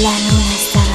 La luna está